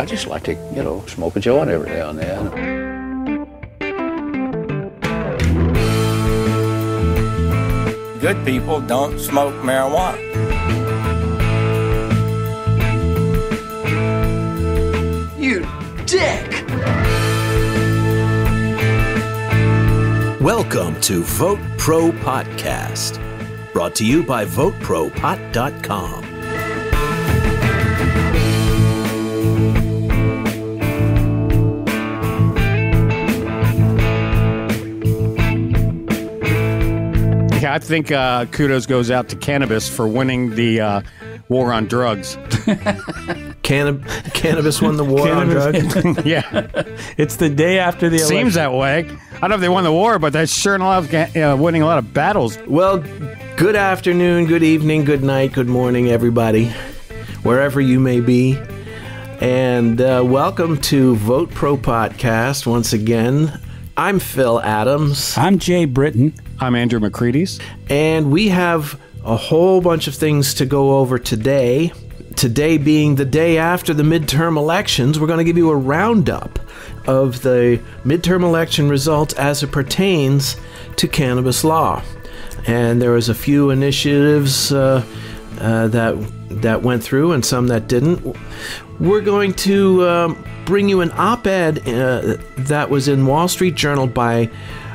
I just like to, you know, smoke a joint every now and then. Good people don't smoke marijuana. You dick! Welcome to Vote Pro Podcast, brought to you by VoteProPot.com. I think uh, kudos goes out to cannabis for winning the uh, war on drugs. Cannab- cannabis won the war on drugs. yeah, It's the day after the election. seems that way. I don't know if they won the war, but they're sure in a lot of uh, winning a lot of battles. Well, good afternoon, good evening, good night, good morning, everybody, wherever you may be. And uh, welcome to Vote Pro Podcast once again. I'm Phil Adams, I'm Jay Britton. I'm Andrew McCready's. and we have a whole bunch of things to go over today. Today being the day after the midterm elections, we're going to give you a roundup of the midterm election results as it pertains to cannabis law. And there was a few initiatives uh, uh, that that went through, and some that didn't. We're going to um, bring you an op-ed uh, that was in Wall Street Journal by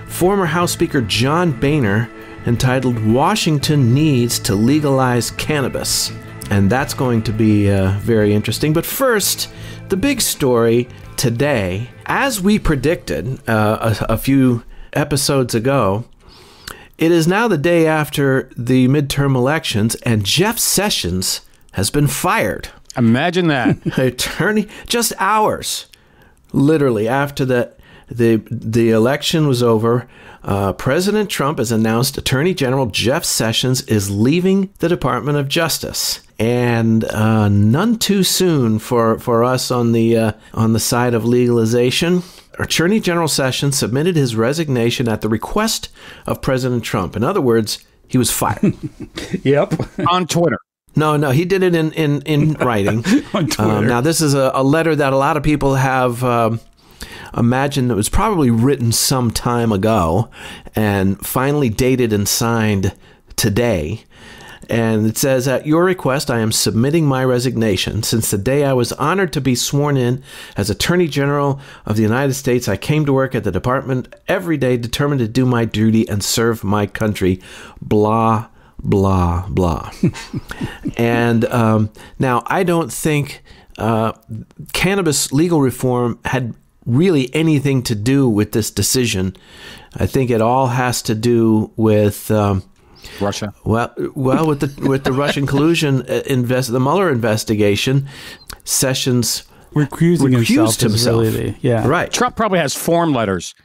former House Speaker John Boehner entitled Washington Needs to Legalize Cannabis. And that's going to be uh, very interesting. But first, the big story today, as we predicted uh, a, a few episodes ago, it is now the day after the midterm elections, and Jeff Sessions has been fired. Imagine that. Attorney, just hours, literally after the the the election was over, uh, President Trump has announced Attorney General Jeff Sessions is leaving the Department of Justice, and uh, none too soon for for us on the uh, on the side of legalization. Attorney General Sessions submitted his resignation at the request of President Trump. In other words, he was fired. Yep. on Twitter. No, no, he did it in in in writing. On Twitter. Um, now, this is a, a letter that a lot of people have um, imagined it was probably written some time ago, and finally dated and signed today. And it says, At your request, I am submitting my resignation. Since the day I was honored to be sworn in as Attorney General of the United States, I came to work at the department every day, determined to do my duty and serve my country. Blah, blah, blah. and um, now, I don't think uh, cannabis legal reform had really anything to do with this decision. I think it all has to do with. Um, Russia. well, well, with the with the Russian collusion uh, invest the Mueller investigation, Sessions Recusing recused himself. is really himself. the- yeah. right. Trump probably has form letters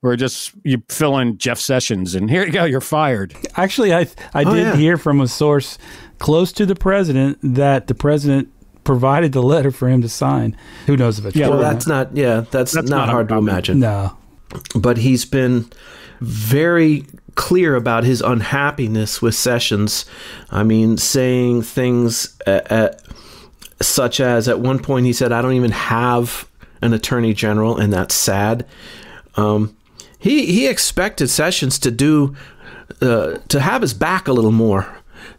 where just you fill in Jeff Sessions and here you go, you're fired. Actually, I I Oh, did yeah. hear from a source close to the president that the president provided the letter for him to sign. Who knows if it's Yeah, true Well, that's not. Yeah, that's, That's not, not hard to imagine. no. But he's been very clear about his unhappiness with Sessions. I mean, saying things uh, uh, such as at one point he said, "I don't even have an attorney general," and that's sad. Um, he he expected Sessions to do uh, to have his back a little more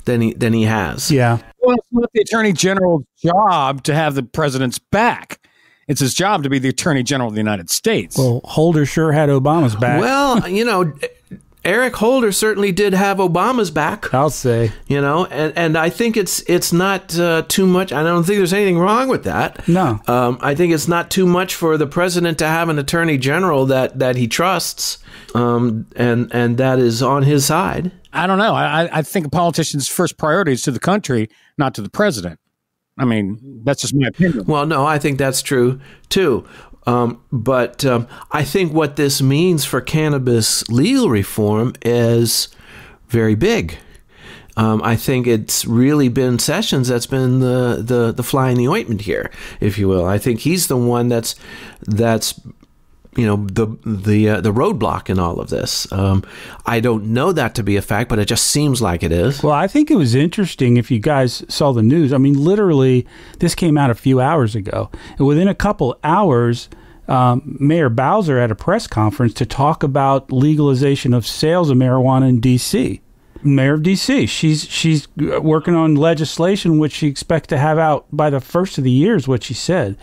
than he than he has. Yeah. Well, it's not the attorney general's job to have the president's back. It's his job to be the attorney general of the United States. Well, Holder sure had Obama's back. Well, you know, Eric Holder certainly did have Obama's back. I'll say you know and and i think it's it's not uh, too much i don't think there's anything wrong with that No. um, i think it's not too much for the president to have an attorney general that that he trusts um, and and that is on his side I don't know. I, I- I think a politician's first priority is to the country, not to the president. I mean, that's just my opinion. well no i think that's true too um, but um, i think what this means for cannabis legal reform is very big um, I think it's really been Sessions that's been the, the, the fly in the ointment here, if you will. I think he's the one that's that's you know the the uh, the roadblock in all of this. Um, I don't know that to be a fact, but it just seems like it is. Well, I think it was interesting if you guys saw the news. I mean, literally, this came out a few hours ago, and within a couple hours. Um, Mayor Bowser at a press conference to talk about legalization of sales of marijuana in D.C. Mayor of D.C. She's she's working on legislation which she expects to have out by the first of the year, is what she said.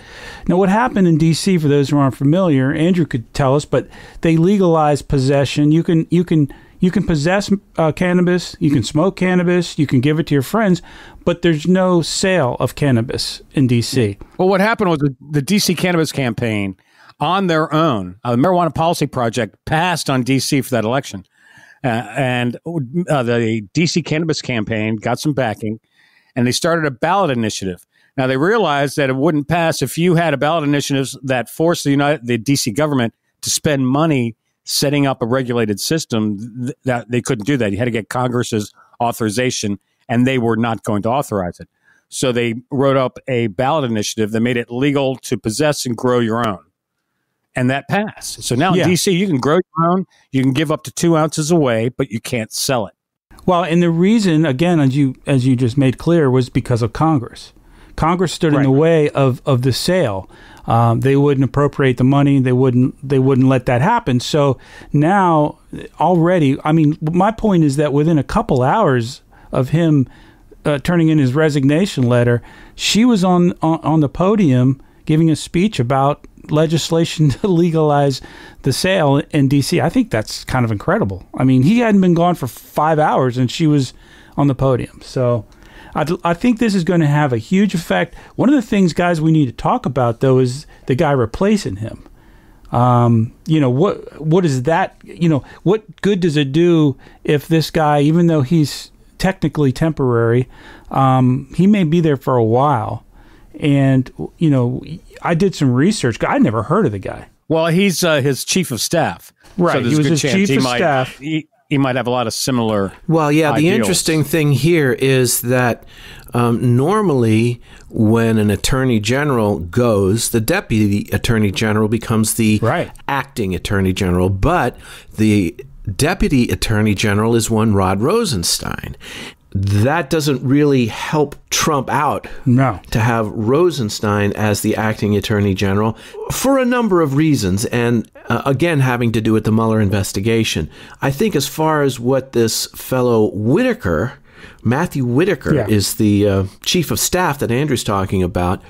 Now, what happened in D.C. for those who aren't familiar, Andrew could tell us, but they legalized possession. You can you can you can possess uh, cannabis, you can smoke cannabis, you can give it to your friends, but there's no sale of cannabis in D.C. Well, what happened was the, the DC Cannabis Campaign, on their own, uh, the Marijuana Policy Project passed on DC for that election. Uh, and uh, the DC Cannabis Campaign got some backing, and they started a ballot initiative. Now they realized that it wouldn't pass if you had a ballot initiative that forced the United, the DC government to spend money setting up a regulated system. Th- that they couldn't do that. You had to get Congress's authorization, and they were not going to authorize it. So they wrote up a ballot initiative that made it legal to possess and grow your own and that passed. So now Yeah. in DC, you can grow your own, you can give up to two ounces away, but you can't sell it. Well, and the reason, again, as you as you just made clear, was because of Congress. Congress stood in the way of, of the sale. Um, they wouldn't appropriate the money. They wouldn't they wouldn't let that happen. So now already, I mean, my point is that within a couple hours of him uh, turning in his resignation letter, she was on, on on the podium giving a speech about legislation to legalize the sale in D.C. I think that's kind of incredible. I mean, he hadn't been gone for five hours, and she was on the podium. So. I, I think this is going to have a huge effect. One of the things, guys, we need to talk about though is the guy replacing him. Um, you know what? What is that? You know what good does it do if this guy, even though he's technically temporary, um, he may be there for a while. And you know, I did some research. I never heard of the guy. Well, he's uh, his chief of staff. Right, So he was his chief of might, staff. He, he might have a lot of similar. Well, yeah, the interesting thing here is that um, normally when an attorney general goes, the deputy attorney general becomes the Right. acting attorney general, but the deputy attorney general is one Rod Rosenstein. That doesn't really help Trump out No. to have Rosenstein as the acting attorney general for a number of reasons, and uh, again, having to do with the Mueller investigation. I think, as far as what this fellow Whitaker, Matthew Whitaker, Yeah. is the uh, chief of staff that Andrew's talking about.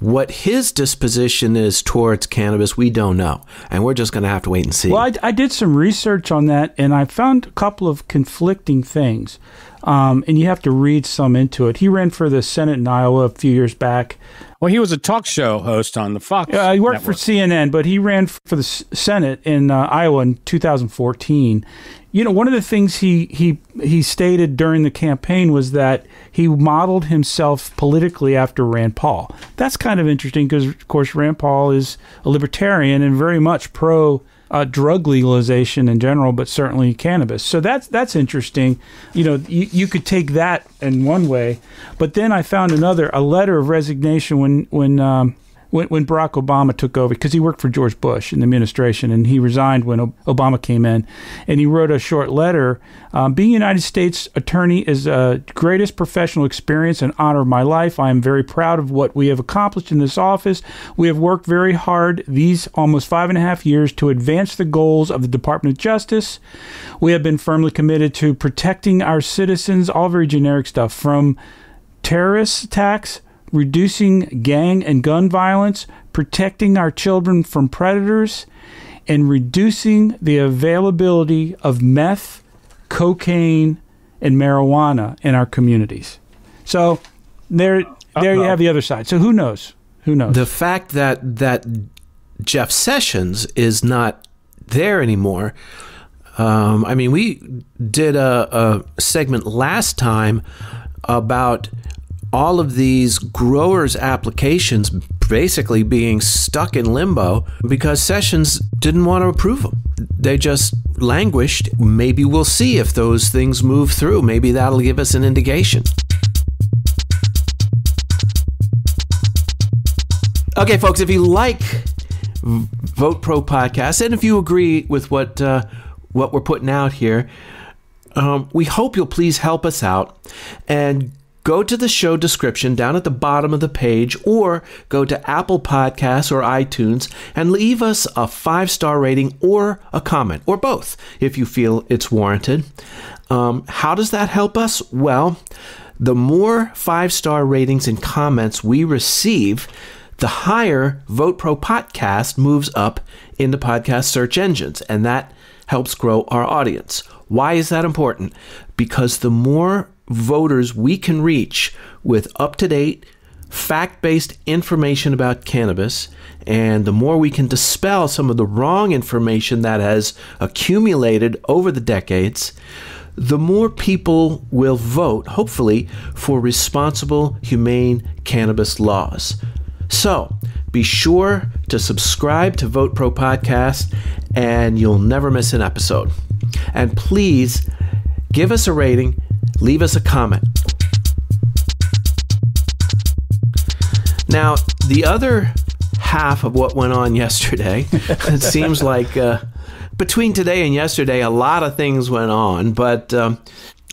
What his disposition is towards cannabis, we don't know, and we're just going to have to wait and see. Well, I, I did some research on that, and I found a couple of conflicting things. Um, and you have to read some into it. He ran for the Senate in Iowa a few years back. Well, he was a talk show host on the Fox. Uh, he worked for. CNN, but he ran for the Senate in uh, Iowa in 2014. You know, one of the things he, he he stated during the campaign was that he modeled himself politically after Rand Paul. That's kind of interesting because, of course, Rand Paul is a libertarian and very much pro uh, drug legalization in general, but certainly cannabis. So that's that's interesting. You know, you, you could take that in one way, but then I found another a letter of resignation when when um, when, when Barack Obama took over because he worked for George Bush in the administration and he resigned when Obama came in, and he wrote a short letter. Um, Being a United States attorney is the greatest professional experience and honor of my life. I am very proud of what we have accomplished in this office. We have worked very hard these almost five and a half years to advance the goals of the Department of Justice. We have been firmly committed to protecting our citizens, all very generic stuff from terrorist attacks, reducing gang and gun violence, protecting our children from predators, and reducing the availability of meth, cocaine, and marijuana in our communities. So there there you have the other side. So who knows? Who knows? the fact that that Jeff Sessions is not there anymore. Um, I mean, we did a, a segment last time about all of these growers' applications basically being stuck in limbo because Sessions didn't want to approve them. They just languished. Maybe we'll see if those things move through. Maybe that'll give us an indication. Okay, folks, if you like Vote Pro podcast. And if you agree with what uh, what we're putting out here, um, we hope you'll please help us out and go to the show description down at the bottom of the page or go to Apple Podcasts or iTunes and leave us a five star rating or a comment or both if you feel it's warranted. Um, how does that help us? Well, the more five star ratings and comments we receive, the higher Vote Pro Podcast moves up in the podcast search engines, and that helps grow our audience. Why is that important? Because the more voters we can reach with up to date, fact based information about cannabis, and the more we can dispel some of the wrong information that has accumulated over the decades, the more people will vote, hopefully, for responsible, humane cannabis laws. So be sure to subscribe to Vote Pro Podcast and you'll never miss an episode. And please give us a rating, leave us a comment. Now, the other half of what went on yesterday, it seems like uh, between today and yesterday, a lot of things went on, but um,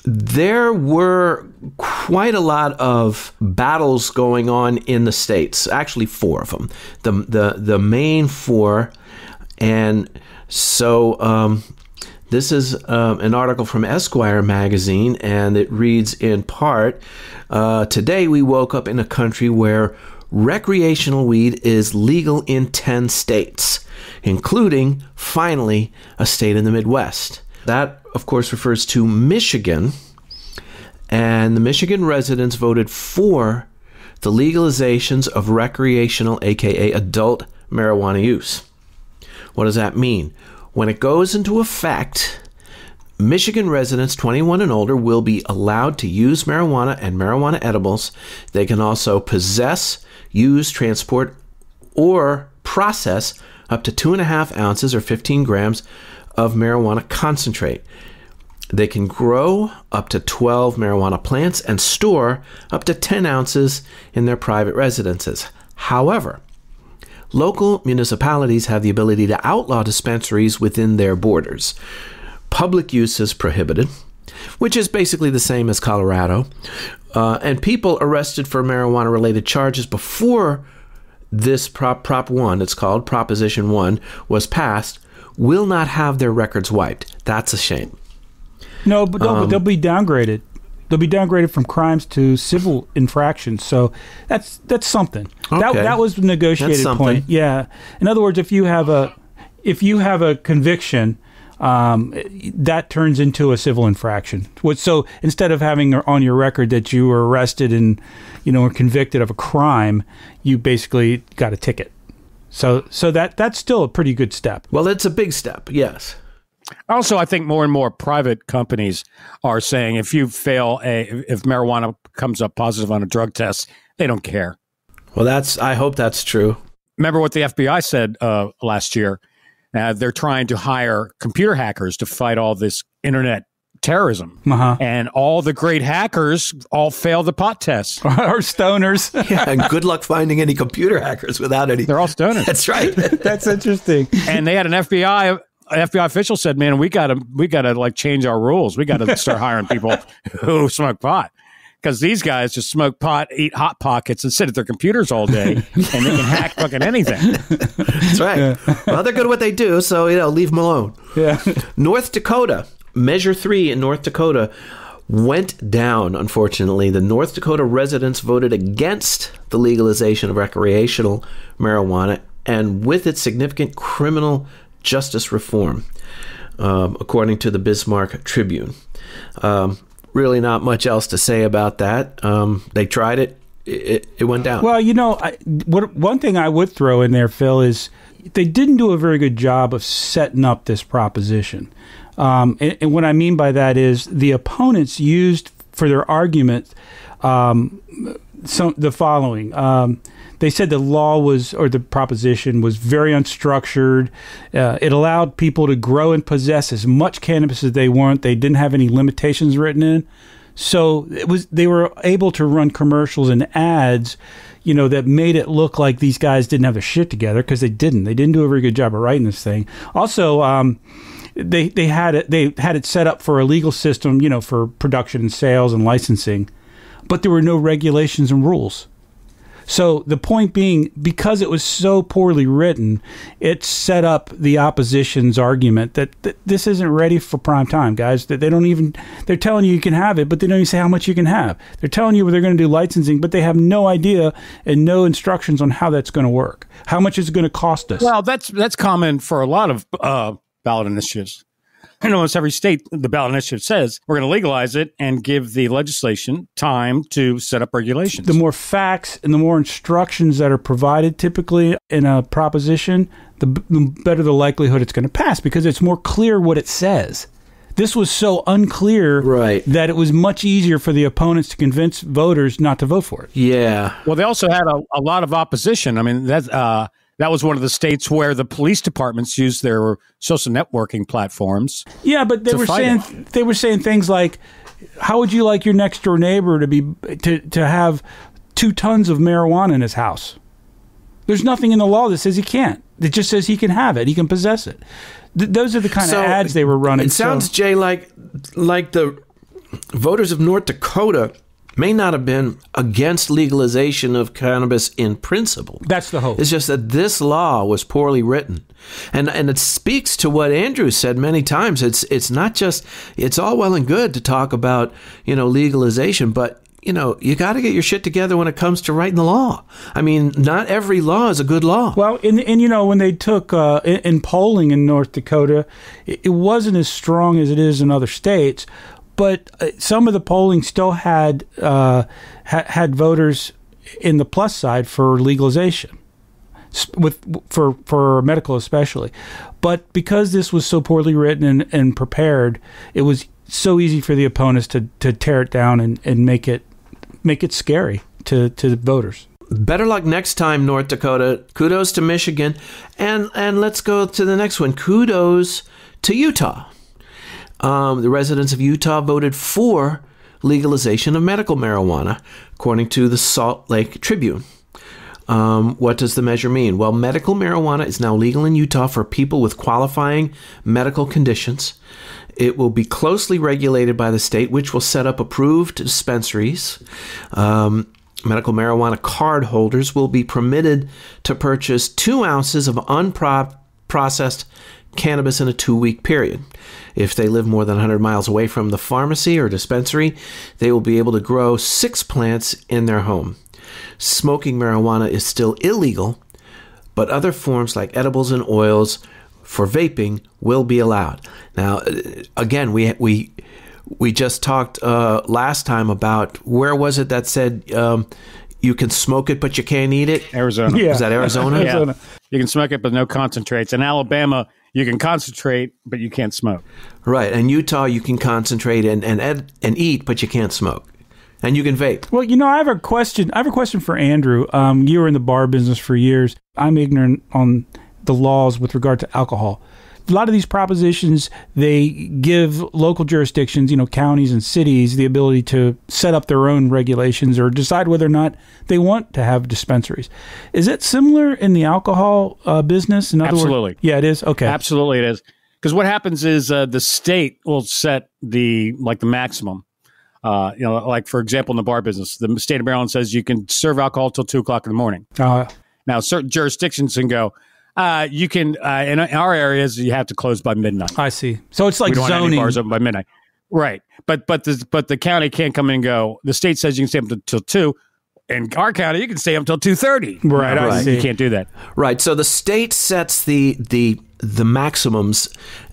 there were quite a lot of battles going on in the states. Actually, four of them. The the the main four, and so um, this is um, an article from Esquire magazine, and it reads in part: uh, Today we woke up in a country where recreational weed is legal in ten states, including finally a state in the Midwest. That, of course, refers to Michigan. And the Michigan residents voted for the legalizations of recreational, aka adult marijuana use. What does that mean? When it goes into effect, Michigan residents 21 and older will be allowed to use marijuana and marijuana edibles. They can also possess, use, transport, or process up to two and a half ounces or 15 grams of marijuana concentrate. They can grow up to 12 marijuana plants and store up to 10 ounces in their private residences. However, local municipalities have the ability to outlaw dispensaries within their borders. Public use is prohibited, which is basically the same as Colorado. Uh, and people arrested for marijuana related charges before this Prop, Prop 1, it's called Proposition 1, was passed will not have their records wiped. That's a shame. No, but they'll, they'll be downgraded. They'll be downgraded from crimes to civil infractions. So that's that's something. That Okay. that that was the negotiated point. Yeah. In other words, if you have a if you have a conviction, um, that turns into a civil infraction. What- So instead of having on your record that you were arrested and you know were convicted of a crime, you basically got a ticket. So so that that's still a pretty good step. Well, it's a big step, yes. Also, I think more and more private companies are saying if you fail a if marijuana comes up positive on a drug test, they don't care. Well, that's. I hope that's true. Remember what the FBI said uh, last year? Uh, they're trying to hire computer hackers to fight all this internet terrorism, Uh-huh. and all the great hackers all fail the pot test. or stoners. Yeah, and good luck finding any computer hackers without any. They're all stoners. That's right. That's interesting. and they had an FBI an FBI official said, "Man, we got to we got to like change our rules. We got to start hiring people who smoke pot." Because these guys just smoke pot, eat hot pockets, and sit at their computers all day, and they can hack fucking anything. That's right. Well, they're good at what they do, so you know, leave them alone. Yeah. North Dakota, Measure 3 in North Dakota went down, unfortunately. The North Dakota residents voted against the legalization of recreational marijuana and with its significant criminal justice reform, um, according to the Bismarck Tribune. Um, really, not much else to say about that. Um, they tried it, it, it went down. Well, you know, I, what one thing I would throw in there, Phil, is they didn't do a very good job of setting up this proposition. Um, and, and what I mean by that is the opponents used for their argument um, some the following. Um, they said the law was, or the proposition was very unstructured. Uh, it allowed people to grow and possess as much cannabis as they want. They didn't have any limitations written in. So it was they were able to run commercials and ads, you know, that made it look like these guys didn't have their shit together because they didn't. They didn't do a very good job of writing this thing. Also, um, they they had it they had it set up for a legal system, you know, for production and sales and licensing, but there were no regulations and rules. So the point being, because it was so poorly written, it set up the opposition's argument that, that this isn't ready for prime time, guys. That they don't even they're telling you you can have it, but they don't even say how much you can have. They're telling you they're going to do licensing, but they have no idea and no instructions on how that's going to work. How much is it going to cost us? Well, that's that's common for a lot of uh, ballot initiatives. In almost every state, the ballot initiative says we're going to legalize it and give the legislation time to set up regulations. the more facts and the more instructions that are provided typically in a proposition, the, the better the likelihood it's going to pass because it's more clear what it says. This was so unclear Right. that it was much easier for the opponents to convince voters not to vote for it. Yeah. well, they also had a, a lot of opposition. I mean, that's. uh, that was one of the states where the police departments used their social networking platforms. Yeah, but they were fight saying they were saying things like, "How would you like your next door neighbor to be to to have two tons of marijuana in his house?" There's nothing in the law that says he can't. It just says he can have it. He can possess it. Th- those are the kind So, of ads they were running. It sounds, So- Jay, like like the voters of North Dakota may not have been against legalization of cannabis in principle. that's the hope. It's just that this law was poorly written. And and it speaks to what Andrew said many times. It's it's not just it's all well and good to talk about, you know, legalization, but you know, you got to get your shit together when it comes to writing the law. I mean, not every law is a good law. Well, and, and you know when they took uh, in, in polling in North Dakota, it, it wasn't as strong as it is in other states, but uh, some of the polling still had uh, ha- had voters in the plus side for legalization, with for for medical especially. But because this was so poorly written and, and prepared, it was so easy for the opponents to, to tear it down and, and make it make it scary to, to the voters. Better luck next time, North Dakota. Kudos to Michigan, and and let's go to the next one. Kudos to Utah. Um, the residents of Utah voted for legalization of medical marijuana, according to the Salt Lake Tribune. Um, what does the measure mean? Well, medical marijuana is now legal in Utah for people with qualifying medical conditions. It will be closely regulated by the state, which will set up approved dispensaries. Um, medical marijuana card holders will be permitted to purchase two ounces of unprocessed cannabis in a two week period. If they live more than 100 miles away from the pharmacy or dispensary, they will be able to grow six plants in their home. Smoking marijuana is still illegal, but other forms like edibles and oils for vaping will be allowed. Now, uh, again, we we we just talked uh, last time about where was it that said um, you can smoke it but you can't eat it? Arizona. Yeah. Was that Arizona? Yeah. Arizona. You can smoke it, but no concentrates. In Alabama, you can concentrate, but you can't smoke. Right. And Utah, you can concentrate and and ed- and eat, but you can't smoke, and you can vape. Well, you know, I have a question. I have a question for Andrew. Um, you were in the bar business for years. I'm ignorant on the laws with regard to alcohol. A lot of these propositions they give local jurisdictions, you know, counties and cities, the ability to set up their own regulations or decide whether or not they want to have dispensaries. Is it similar in the alcohol uh, business? In other Absolutely. words, yeah, it is. Okay, Absolutely, it is. Because what happens is uh, the state will set the like the maximum. Uh, you know, like for example, in the bar business, the state of Maryland says you can serve alcohol till two o'clock in the morning. Uh, Now, certain jurisdictions can go. Uh, you can uh, in our areas you have to close by midnight. I see. So it's like we don't want any zoning. bars open by midnight. Right, but but the but the county can't come in and go. The state says you can stay up until two. In our county, you can stay up until two thirty. Right, I Right. see. You can't do that. Right. So the state sets the the the maximums,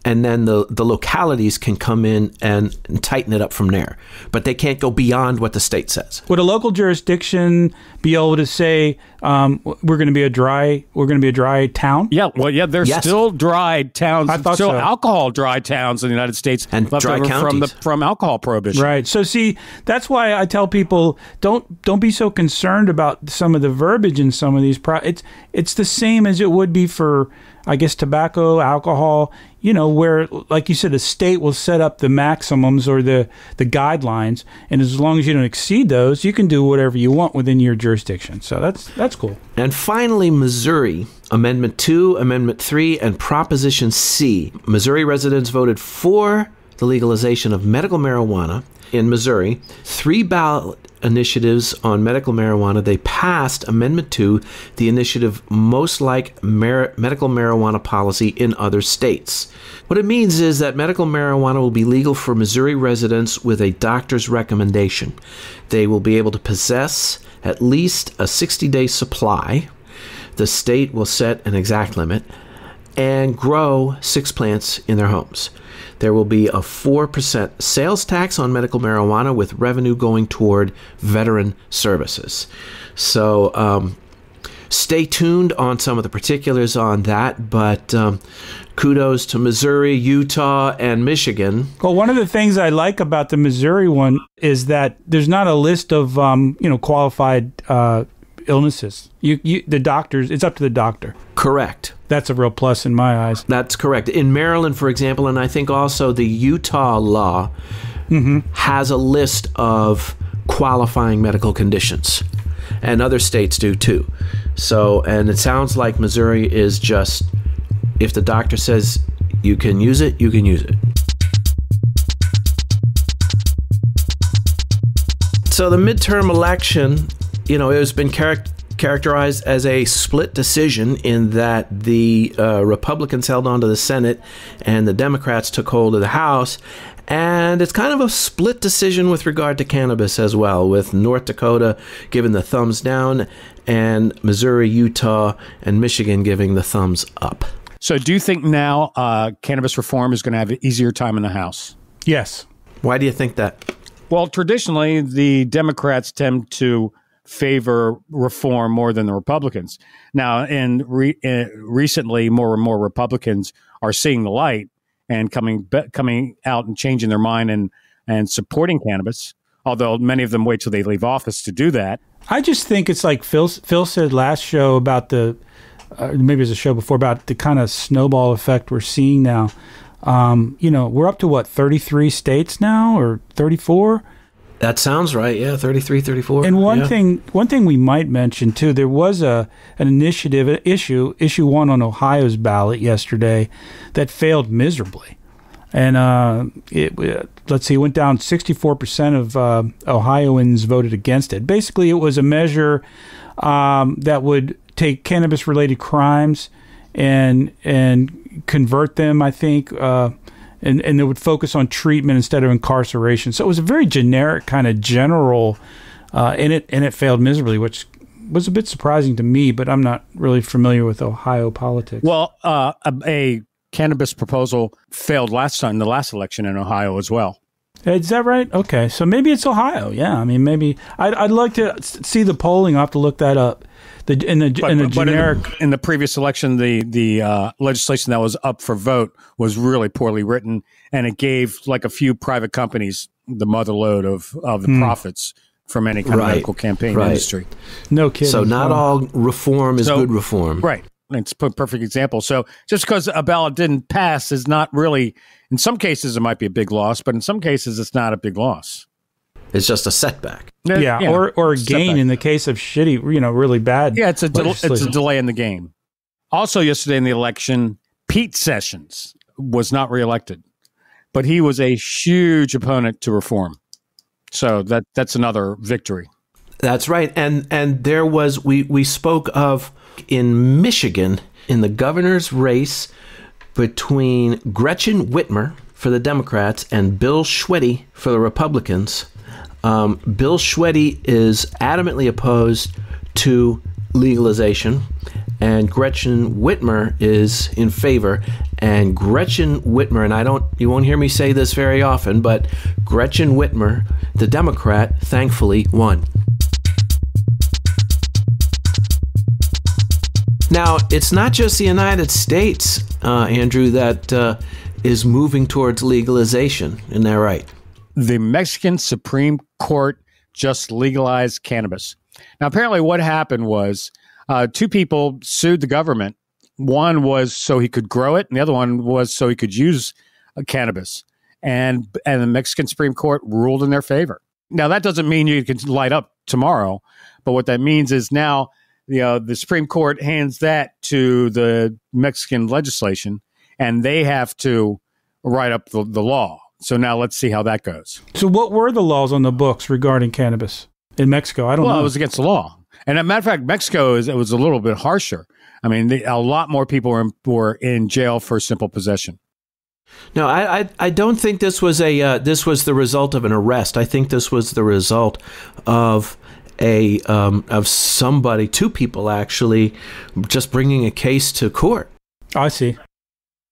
and then the the localities can come in and, and tighten it up from there. But they can't go beyond what the state says. Would a local jurisdiction be able to say um, we're going to be a dry we're going to be a dry town? Yeah, well, yeah, there's Yes. still dry towns, I thought still so. alcohol dry towns in the United States, And left dry over from the counties. from alcohol prohibition. Right. So see, that's why I tell people don't don't be so concerned about some of the verbiage in some of these pro. It's it's the same as it would be for I guess tobacco, alcohol, you know, where like you said, the state will set up the maximums or the the guidelines, and as long as you don't exceed those, you can do whatever you want within your jurisdiction. So that's that's cool. And finally, Missouri. Amendment 2, Amendment 3, and Proposition C. Missouri residents voted for the legalization of medical marijuana in Missouri. Three ballot initiatives on medical marijuana. They passed Amendment 2, the initiative most like medical marijuana policy in other states. What it means is that medical marijuana will be legal for Missouri residents with a doctor's recommendation. They will be able to possess at least a 60 day supply the state will set an exact limit and grow six plants in their homes. There will be a 4% sales tax on medical marijuana with revenue going toward veteran services. So, um, stay tuned on some of the particulars on that, but um, kudos to Missouri, Utah, and Michigan. Well, one of the things I like about the Missouri one is that there's not a list of um, you know qualified uh, illnesses. You, you, the doctors, it's up to the doctor. Correct. That's a real plus in my eyes. That's correct. In Maryland, for example, and I think also the Utah law mm-hmm. has a list of qualifying medical conditions, and other states do too. So, and it sounds like Missouri is just if the doctor says you can use it, you can use it. So the midterm election, you know, it has been charac- characterized as a split decision in that the uh, Republicans held on to the Senate and the Democrats took hold of the House. And it's kind of a split decision with regard to cannabis as well, with North Dakota giving the thumbs down and Missouri, Utah, and Michigan giving the thumbs up. So, do you think now uh, cannabis reform is going to have an easier time in the House? Yes. Why do you think that? Well, traditionally, the Democrats tend to favor reform more than the Republicans. Now, in re- uh, recently, more and more Republicans are seeing the light and coming be- coming out and changing their mind and and supporting cannabis. Although many of them wait till they leave office to do that. I just think it's like Phil Phil said last show about the uh, maybe it was a show before about the kind of snowball effect we're seeing now. Um, you know, we're up to what 33 states now or 34. That sounds right. Yeah, 33, 34. And one Yeah. thing, one thing we might mention too, there was a an initiative, an issue, issue one on Ohio's ballot yesterday, that failed miserably, and uh, it let's see, it went down sixty four percent of uh, Ohioans voted against it. Basically, it was a measure um, that would take cannabis related crimes and and convert them. I think. Uh, and, and it would focus on treatment instead of incarceration. So it was a very generic kind of general, uh, and it and it failed miserably, which was a bit surprising to me. But I'm not really familiar with Ohio politics. Well, uh, a, a cannabis proposal failed last time, the last election in Ohio as well. Is that right? Okay, so maybe it's Ohio. Yeah, I mean, maybe I'd, I'd like to see the polling. I'll have to look that up. The in the in the but generic. in, the, in the previous election, the the uh, legislation that was up for vote was really poorly written, and it gave like a few private companies the mother load of of the profits from any kind Right. of medical campaign Right. industry. no kidding. So not Oh. all reform is So- good reform. Right. It's a perfect example. So just because a ballot didn't pass is not really, in some cases, it might be a big loss, but in some cases, it's not a big loss. It's just a setback. Yeah, or or a gain in the case of shitty, you know, really bad. Yeah, it's a del- it's a delay in the game. Also, yesterday in the election, Pete Sessions was not reelected, but he was a huge opponent to reform. So that that's another victory. That's right. And and there was we we spoke of in Michigan in the governor's race between Gretchen Whitmer for the Democrats and Bill Schuette for the Republicans. Um, Bill Schuette is adamantly opposed to legalization, and Gretchen Whitmer is in favor. And Gretchen Whitmer, and I don't, you won't hear me say this very often, but Gretchen Whitmer, the Democrat, thankfully won. Now, it's not just the United States, uh, Andrew, that uh, is moving towards legalization. Isn't that right? The Mexican Supreme Court just legalized cannabis. Now, apparently, what happened was uh, two people sued the government One was so he could grow it, and the other one was so he could use uh, cannabis. And and the Mexican Supreme Court ruled in their favor. Now that doesn't mean you can light up tomorrow, but what that means is now you know the Supreme Court hands that to the Mexican legislation, and they have to write up the, the law. So now let's see how that goes. So, what were the laws on the books regarding cannabis in Mexico? I don't Well, know. it was against the law. And as a matter of fact, Mexico is it was a little bit harsher. I mean, they, a lot more people were in, were in jail for simple possession. No, I, I, I don't think this was a uh, this was the result of an arrest. I think this was the result of a um, of somebody, two people actually, just bringing a case to court. I see.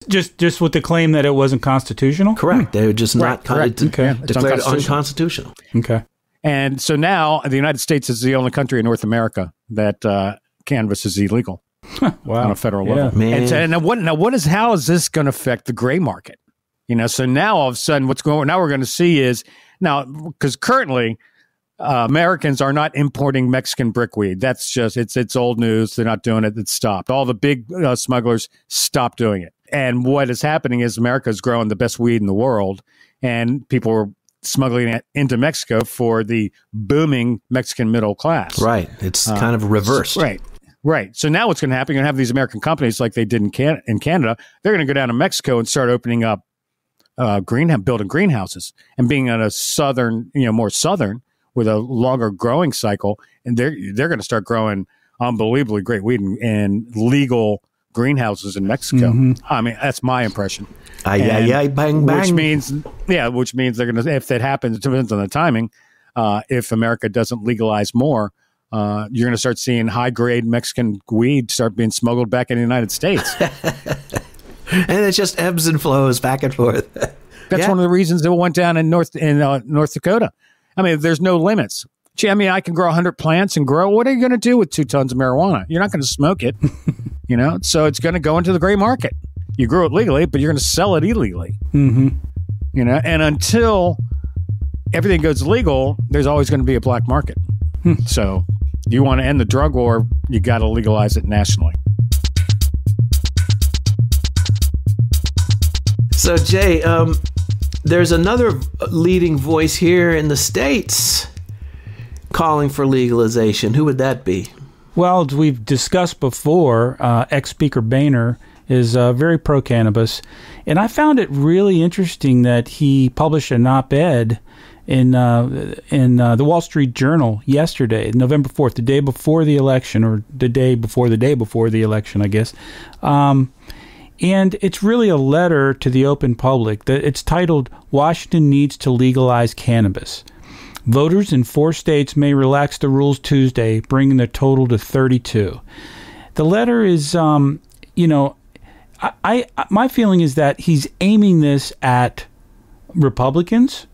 Just just with the claim that it wasn't constitutional. Correct. They were just not Right, correct. de- Okay. It's declared unconstitutional. unconstitutional. Okay. And so now the United States is the only country in North America that uh, cannabis is illegal Wow. on a federal Yeah. level. Man. And, so, and now what? Now what is? How is this going to affect the gray market? You know. So now all of a sudden, what's going? Now we're going to see is now because currently. Uh, Americans are not importing Mexican brickweed. That's just it's it's old news. They're not doing it. It's stopped. All the big uh, smugglers stopped doing it. And what is happening is America is growing the best weed in the world, and people are smuggling it into Mexico for the booming Mexican middle class. Right. It's kind of reversed. Right. Right. So now what's going to happen? You're going to have these American companies like they did in, Can- in Canada. They're going to go down to Mexico and start opening up uh, green building greenhouses and being on a southern, you know, more southern with a longer growing cycle, and they're they're going to start growing unbelievably great weed and, in legal greenhouses in Mexico. I mean, that's my impression. Ay, ay, And- ay, bang, bang. Which means, yeah, which means they're going to, if that happens, it depends on the timing. Uh, if America doesn't legalize more, uh, you're going to start seeing high grade Mexican weed start being smuggled back in the United States. and it just ebbs and flows back and forth. That's Yeah. one of the reasons it went down in North in uh, North Dakota. I mean, there's no limits. Gee, I mean, I can grow 100 plants and grow. What are you going to do with two tons of marijuana? You're not going to smoke it, you know. So it's going to go into the gray market. You grow it legally, but you're going to sell it illegally. Mm-hmm. you know and until everything goes legal there's always going to be a black market so you want to end the drug war you got to legalize it nationally So, Jay, um, there's another leading voice here in the States calling for legalization. Who would that be? Well, as we've discussed before, uh, ex Speaker Boehner is uh, very pro cannabis. And I found it really interesting that he published an op ed in, uh, in uh, the Wall Street Journal yesterday, November 4th, the day before the election, or the day before the day before the election, I guess. Um, and it's really a letter to the open public. That It's titled Washington Needs to Legalize Cannabis. Voters in four states may relax the rules Tuesday, bringing the total to 32. The letter is, um, you know, I, I my feeling is that he's aiming this at Republicans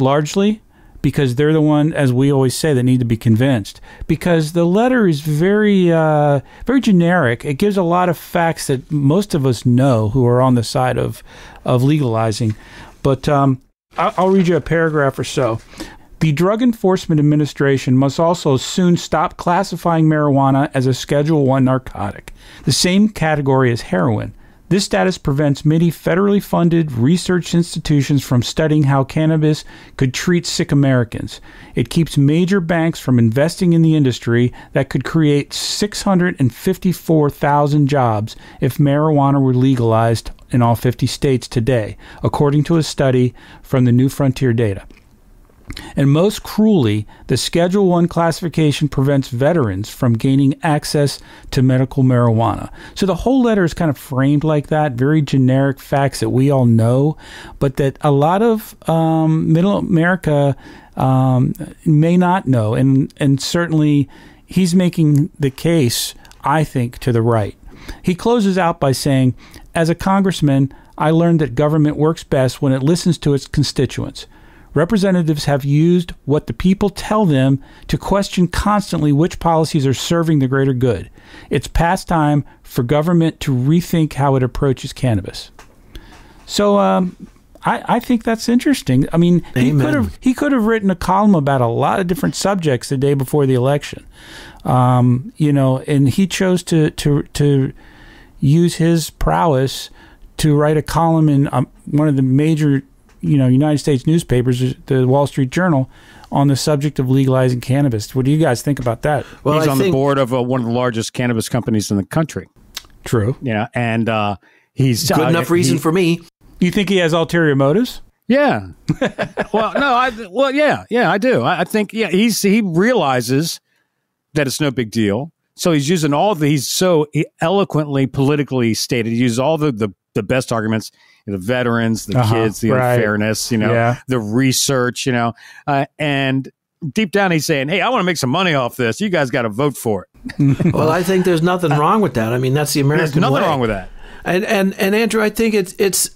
largely because they're the one, as we always say, that need to be convinced. Because the letter is very, uh, very generic. It gives a lot of facts that most of us know who are on the side of of legalizing. But um, I'll read you a paragraph or so. The Drug Enforcement Administration must also soon stop classifying marijuana as a Schedule 1 narcotic, the same category as heroin. This status prevents many federally funded research institutions from studying how cannabis could treat sick Americans. It keeps major banks from investing in the industry that could create 654,000 jobs if marijuana were legalized in all 50 states today, according to a study from the New Frontier Data. And most cruelly, the Schedule 1 classification prevents veterans from gaining access to medical marijuana. So the whole letter is kind of framed like that, very generic facts that we all know, but that a lot of um, middle America um, may not know. And, and certainly, he's making the case, I think, to the right. He closes out by saying, As a congressman, I learned that government works best when it listens to its constituents. Representatives have used what the people tell them to question constantly which policies are serving the greater good. It's past time for government to rethink how it approaches cannabis. So, um, I, I think that's interesting. I mean, he could have he could have written a column about a lot of different subjects the day before the election, um, you know, and he chose to to to use his prowess to write a column in um, one of the major, you know, United States newspapers, the Wall Street Journal, on the subject of legalizing cannabis. What do you guys think about that? Well, He's I on think, the board of uh, one of the largest cannabis companies in the country. True. Yeah, and uh, he's Good uh, enough reason he- for me. You think he has ulterior motives? Yeah. well, no, I well, yeah, yeah, I do. I, I think yeah, he's he realizes that it's no big deal. So he's using all the he's so eloquently politically stated. He uses all the the, the best arguments, the veterans, the Uh-huh, kids, the right. unfairness, you know, Yeah. the research, you know, uh, and deep down he's saying, "Hey, I want to make some money off this. You guys got to vote for it." Well, I think there's nothing wrong with that. I mean, that's the American There's nothing way. wrong with that. And and and Andrew, I think it's it's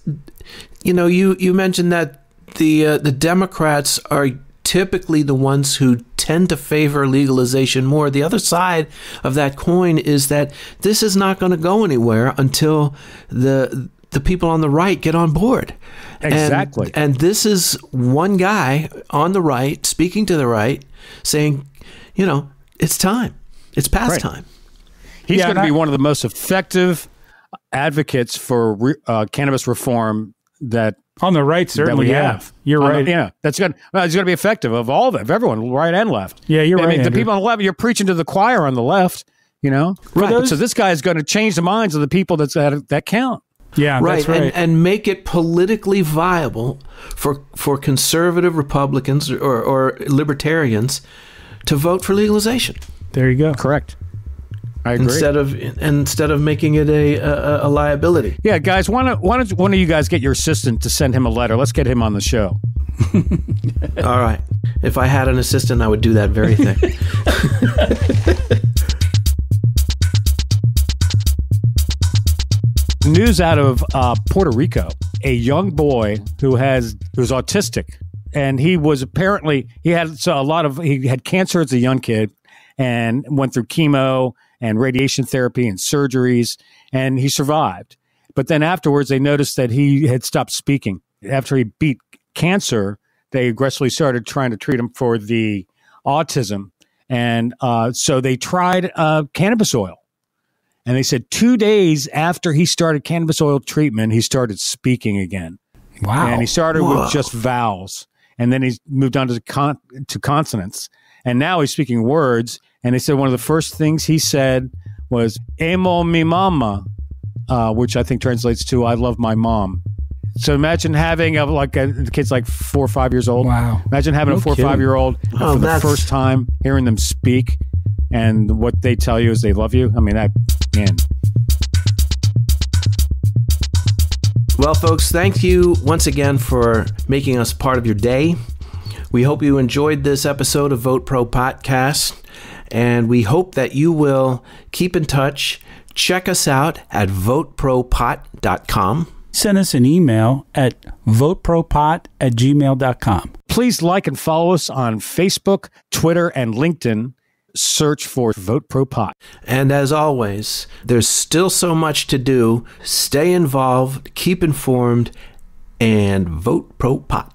you know you you mentioned that the uh, the Democrats are typically the ones who tend to favor legalization more. The other side of that coin is that this is not going to go anywhere until the the people on the right get on board. And- Exactly. And, this is one guy on the right speaking to the right saying, you know, it's time. It's past Right. time. He's Yeah, going to be I- one of the most effective advocates for re, uh, cannabis reform that On the right, certainly. we yeah. have. You're On the- right. yeah, that's good. Well, it's going to be effective of all of everyone, right and left. Yeah, you're right. I right, mean, the people on the left, you're preaching to the choir on the left. You know, Right. But so this guy is going to change the minds of the people that's that, that count. Yeah, right, that's right. And, and make it politically viable for for conservative Republicans or, or libertarians to vote for legalization there you go. Correct. I agree. instead of instead of making it a a, a liability. yeah, guys, why don't why don't one of you guys get your assistant to send him a letter? Let's get him on the show. All right, if I had an assistant, I would do that very thing. news out of uh, Puerto Rico. A young boy who has who's autistic, and he was apparently he had so a lot of he had cancer as a young kid, and went through chemo and radiation therapy and surgeries, and he survived. But then afterwards, they noticed that he had stopped speaking. After he beat cancer, they aggressively started trying to treat him for the autism, and uh, so they tried uh, cannabis oil. And they said two days after he started cannabis oil treatment, he started speaking again. Wow. And he started Whoa. with just vowels. And then he moved on to, con- to consonants. And now he's speaking words. And they said one of the first things he said was, Amo mi mama, uh, which I think translates to, I love my mom. So imagine having a, like a the kid's like four or five years old. Wow. Imagine having No a four or five year old Oh, for the first time, hearing them speak, and what they tell you is they love you. I mean, that man. Well, folks, thank you once again for making us part of your day. We hope you enjoyed this episode of VoteProPot-Cast, and we hope that you will keep in touch. Check us out at votepropot.com. Send us an email at votepropot at gmail.com. Please like and follow us on Facebook, Twitter, and LinkedIn. Search for Vote Pro Pot. And as always, there's still so much to do. Stay involved, keep informed, and vote pro pot.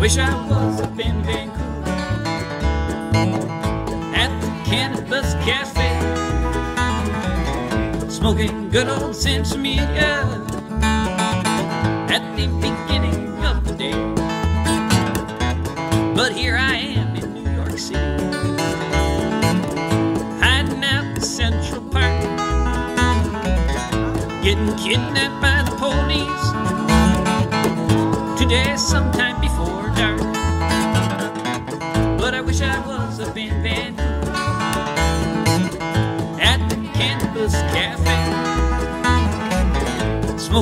Wish I was up in Vancouver smoking good old Sensimilla at the beginning of the day. But here I am in New York City, hiding out in Central Park, getting kidnapped by the police today sometime before dark.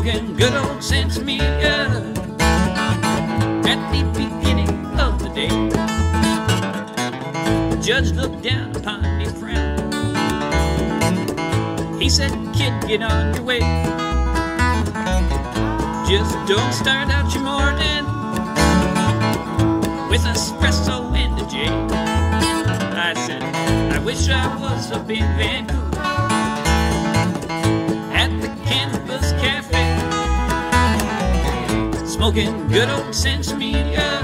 Smoking good old Sensimilla at the beginning of the day. The judge looked down upon me, frowned. He said, "Kid, get on your way." Just don't start out your morning with espresso and a J. I said, I wish I was up in Vancouver smoking good old Sensimilla